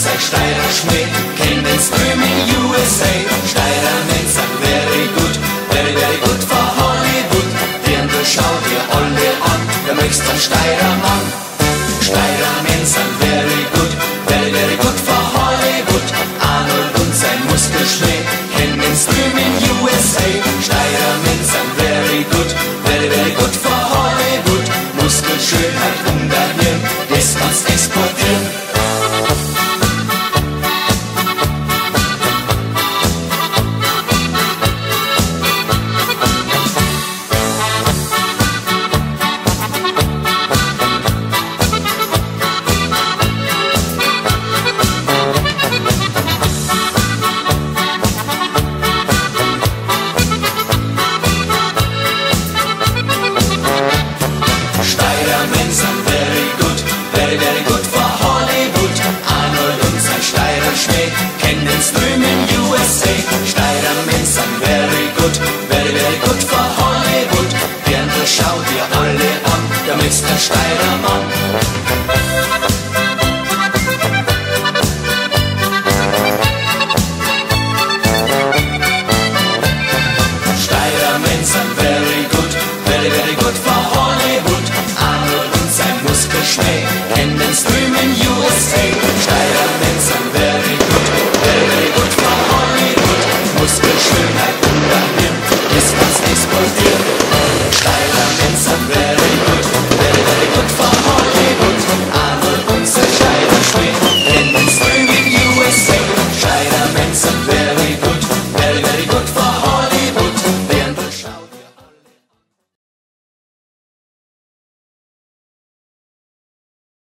sei Steirer Schmidt, came in screaming USA. Steirer Mensch sagt very good, very very good for Hollywood. Denn du schau dir alle an, du möchtest ein Steirer Mann. Steirer Kingdoms Grünen USA. Steirer means very good, very, very good for Hollywood. Gerne schaut ihr alle an, der Mr. Steiermann. Schönheit unternimmt, ist was Dispositiv.